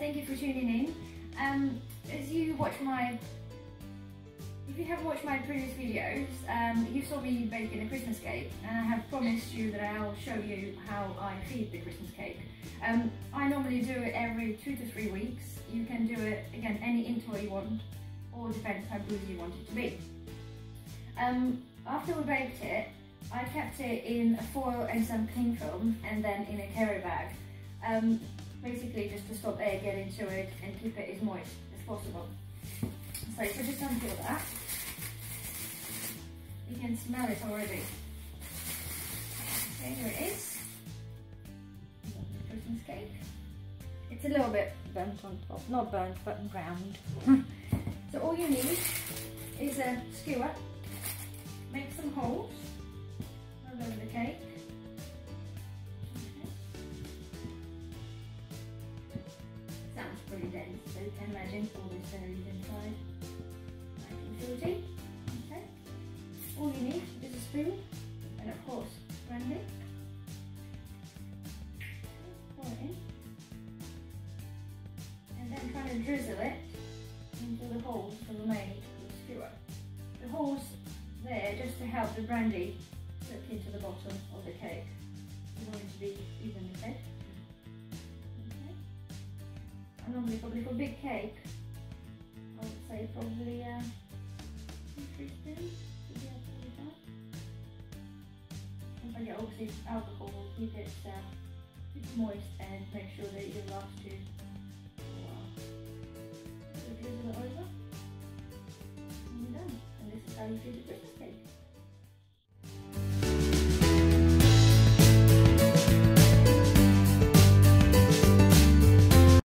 thank you for tuning in. Um, as you watch my, if you have watched my previous videos, um, you saw me baking a Christmas cake, and I have promised you that I'll show you how I feed the Christmas cake. Um, I normally do it every two to three weeks. You can do it, again, any interval you want, or depends how boozy you want it to be. Um, after we baked it, I kept it in a foil and some cling film, and then in a carrier bag. Um, Basically just to stop air getting to it and keep it as moist as possible. So if I just unpeel that, you can smell it already. Okay, here it is. Christmas cake. It's a little bit burnt on top, not burnt but browned. so all you need is a skewer. Make some holes so can imagine all this berries inside. Okay. All you need is a spoon and of course brandy. Pour it in. And then try to drizzle it into the holes that were made with the skewer. The holes there just to help the brandy soak into the bottom of the cake. You want it to be evenly fed. Normally probably for a big cake, I would say probably uh, two, three spoons would be absolutely fine. And yeah, obviously alcohol will keep it, uh, moist and make sure that it last you a while. So drizzle it over and you're done. And this is how you do the Christmas cake.